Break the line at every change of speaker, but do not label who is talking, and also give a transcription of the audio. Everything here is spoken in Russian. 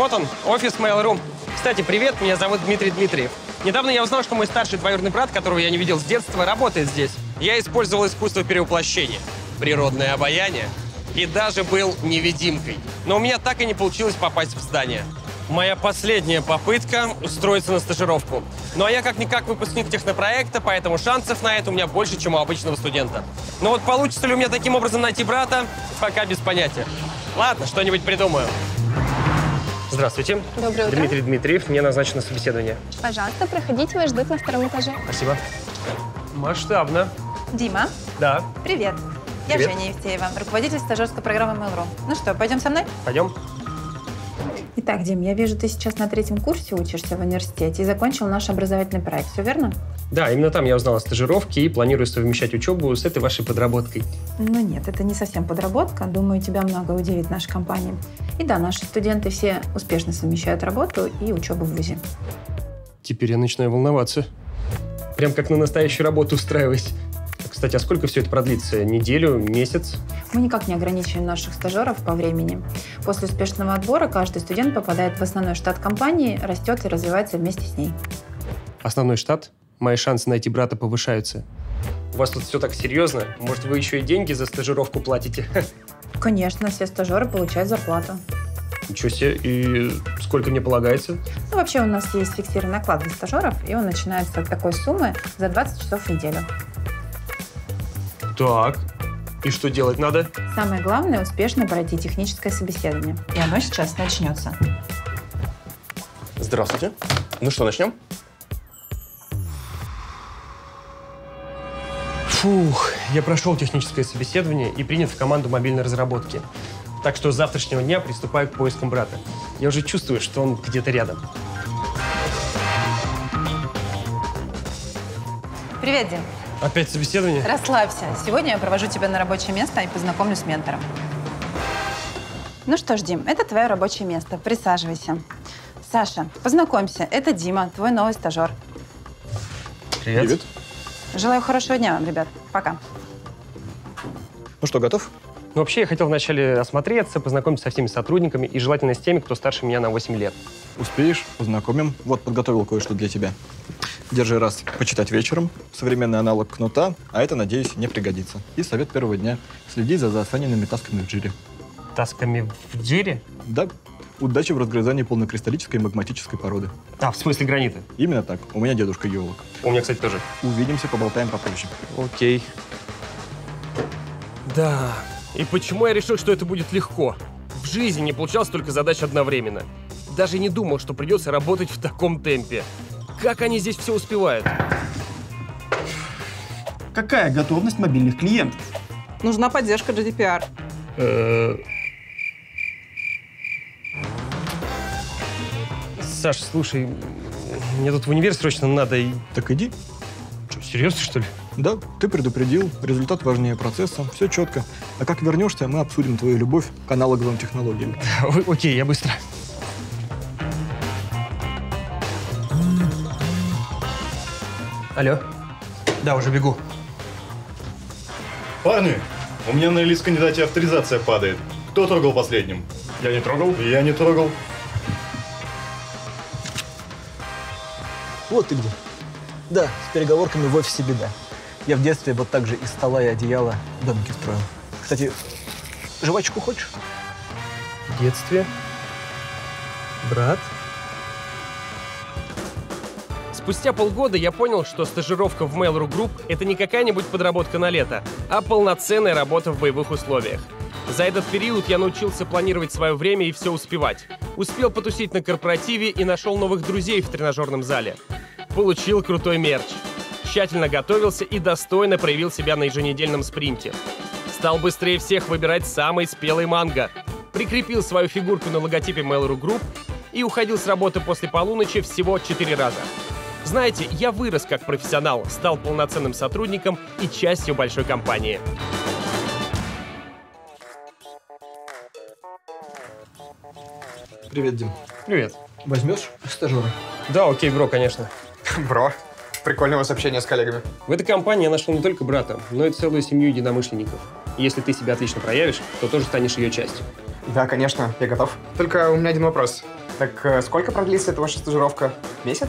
Вот он, офис Mail.ru. Кстати, привет, меня зовут Дмитрий Дмитриев. Недавно я узнал, что мой старший двоюродный брат, которого я не видел с детства, работает здесь. Я использовал искусство перевоплощения, природное обаяние и даже был невидимкой. Но у меня так и не получилось попасть в здание. Моя последняя попытка устроиться на стажировку. Ну а я как-никак выпускник технопроекта, поэтому шансов на это у меня больше, чем у обычного студента. Но вот получится ли у меня таким образом найти брата, пока без понятия. Ладно, что-нибудь придумаю. Здравствуйте.
Доброе утро.
Дмитрий Дмитриев. Мне назначено собеседование.
Пожалуйста, проходите, вас ждут на втором этаже.
Спасибо. Масштабно.
Дима,
Да.
привет. Я
Привет.
Женя Евтеева, руководитель стажерской программы Mail.ru. Ну что, пойдем со мной?
Пойдем.
Итак, Дим, я вижу, ты сейчас на третьем курсе учишься в университете и закончил наш образовательный проект, все верно?
Да, именно там я узнал о стажировке и планирую совмещать учебу с этой вашей подработкой.
Ну нет, это не совсем подработка. Думаю, тебя много удивит наша компания. И да, наши студенты все успешно совмещают работу и учебу в ВУЗе.
Теперь я начинаю волноваться. Прям как на настоящую работу устраиваюсь. Кстати, а сколько все это продлится? Неделю, месяц?
Мы никак не ограничиваем наших стажеров по времени. После успешного отбора каждый студент попадает в основной штат компании, растет и развивается вместе с ней.
Основной штат? Мои шансы найти брата повышаются. У вас тут все так серьезно? Может, вы еще и деньги за стажировку платите?
Конечно, все стажеры получают зарплату.
Ничего себе. И сколько мне полагается?
Ну, вообще у нас есть фиксированный оклад для стажеров, и он начинается от такой суммы за 20 часов в неделю.
Так. И что делать надо?
Самое главное – успешно пройти техническое собеседование. И оно сейчас начнется.
Здравствуйте. Ну что, начнем?
Фух, я прошел техническое собеседование и принят в команду мобильной разработки. Так что с завтрашнего дня приступаю к поискам брата. Я уже чувствую, что он где-то рядом.
Привет, Дим.
Опять собеседование?
Расслабься. Сегодня я провожу тебя на рабочее место и познакомлю с ментором. Ну что ж, Дим, это твое рабочее место. Присаживайся. Саша, познакомься. Это Дима, твой новый стажер.
Привет.
Желаю хорошего дня вам, ребят. Пока.
Ну что, готов?
Ну, вообще, я хотел вначале осмотреться, познакомиться со всеми сотрудниками и желательно с теми, кто старше меня на 8 лет.
Успеешь, познакомим. Вот, подготовил кое-что для тебя. Держи раз почитать вечером. Современный аналог кнута, а это, надеюсь, не пригодится. И совет первого дня. Следи за засаненными тасками в джире.
Тасками в джире?
Да, удачи в разгрызании полнокристаллической магматической породы.
А, в смысле гранита?
Именно так. У меня дедушка геолог.
У меня, кстати, тоже.
Увидимся, поболтаем попозже.
Окей. Да. И почему я решил, что это будет легко? В жизни не получалось только задач одновременно. Даже не думал, что придется работать в таком темпе. Как они здесь все успевают?
Какая готовность мобильных клиентов?
Нужна поддержка GDPR.
Саш, слушай, мне тут в универ срочно надо. И...
Так иди.
Что, серьезно, что ли?
Да, ты предупредил, результат важнее процесса, все четко. А как вернешься, мы обсудим твою любовь к аналоговым технологиям.
О- Окей, я быстро. Алло? Да, уже бегу.
Парни, у меня на лист кандидате авторизация падает. Кто трогал последним?
Я не трогал?
Я не трогал.
Вот ты где. Да, с переговорками в офисе беда. Я в детстве вот так же из стола и одеяла домики строил. Кстати, жвачку хочешь?
В детстве? Брат? Спустя полгода я понял, что стажировка в Mail.ru Group — это не какая-нибудь подработка на лето, а полноценная работа в боевых условиях. За этот период я научился планировать свое время и все успевать. Успел потусить на корпоративе и нашел новых друзей в тренажерном зале. Получил крутой мерч. Тщательно готовился и достойно проявил себя на еженедельном спринте. Стал быстрее всех выбирать самый спелый манго. Прикрепил свою фигурку на логотипе Mail.ru Group и уходил с работы после полуночи всего 4 раза. Знаете, я вырос как профессионал, стал полноценным сотрудником и частью большой компании.
Привет, Дим.
Привет.
Возьмешь стажера?
Да, окей, бро, конечно.
Бро, вас общение с коллегами.
В этой компании я нашел не только брата, но и целую семью единомышленников. И если ты себя отлично проявишь, то тоже станешь ее частью.
Да, конечно, я готов. Только у меня один вопрос. Так э, сколько продлится эта ваша стажировка? Месяц?